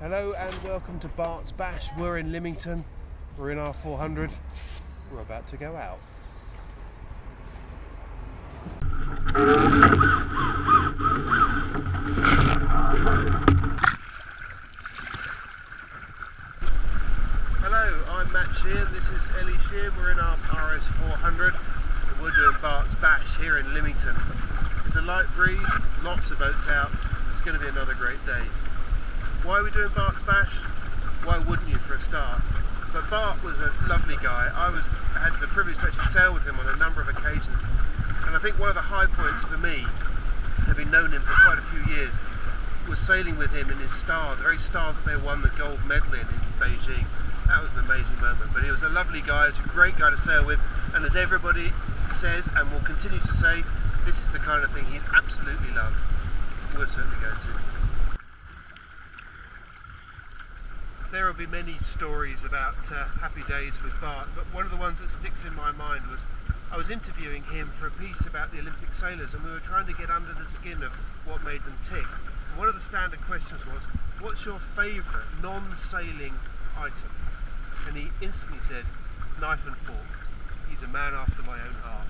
Hello and welcome to Bart's Bash. We're in Lymington. We're in our 400. We're about to go out. Hello, I'm Matt Sheahan. This is Ellie Sheahan. We're in our RS 400 and we're doing Bart's Bash here in Lymington. It's a light breeze, lots of boats out. It's going to be another great day. Why are we doing Bart's Bash? Why wouldn't you for a start? But Bart was a lovely guy. I was had the privilege to actually sail with him on a number of occasions. And I think one of the high points for me, having known him for quite a few years, was sailing with him in his star, the very star that they won the gold medal in in Beijing. That was an amazing moment. But he was a lovely guy, he was a great guy to sail with, and as everybody says and will continue to say, this is the kind of thing he'd absolutely love. We're certainly going to. There will be many stories about uh, happy days with Bart, but one of the ones that sticks in my mind was I was interviewing him for a piece about the Olympic sailors, and we were trying to get under the skin of what made them tick. And one of the standard questions was, What's your favourite non sailing item? And he instantly said, Knife and fork. He's a man after my own heart.